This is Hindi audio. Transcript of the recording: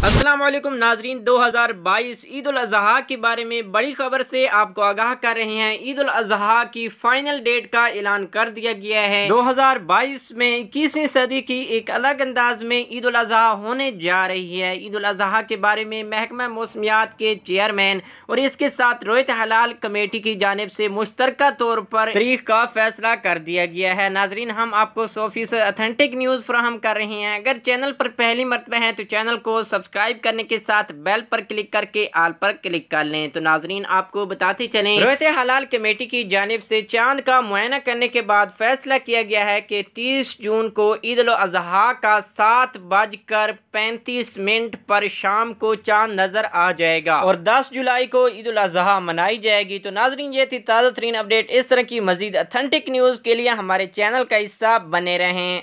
अस्सलाम वालेकुम नाजरीन 2022 ईद उल अजहा के बारे में बड़ी खबर से आपको आगाह कर रहे हैं। ईद उल अजहा की फाइनल डेट का ऐलान कर दिया गया है। 2022 में इक्कीसवीं सदी की एक अलग अंदाज में ईद उल अजहा होने जा रही है। ईद उल अजहा के बारे में महकमा मौसमियात के चेयरमैन और इसके साथ रोहित हलाल कमेटी की जानब से मुश्तर तौर पर तारीख का फैसला कर दिया गया है। नाजरीन, हम आपको सौ फ़ीसद अथेंटिक न्यूज़ फ्राहम कर रहे हैं। अगर चैनल पर पहली मरतबा है तो चैनल को सब्सक्राइब सब्सक्राइब करने के साथ बेल पर क्लिक करके आल पर क्लिक कर लें। तो नाजरीन, आपको बताते चलें रोहत हलाल कमेटी की जानब से चाँद का मुआयना करने के बाद फैसला किया गया है कि 30 जून को ईद अजहा का सात बजकर पैंतीस मिनट पर शाम को चाँद नज़र आ जाएगा और 10 जुलाई को ईद अजहा मनाई जाएगी। तो नाजरीन, ये थी ताज़ा तरीन अपडेट। इस तरह की मजीद अथेंटिक न्यूज़ के लिए हमारे चैनल का हिस्सा बने रहें।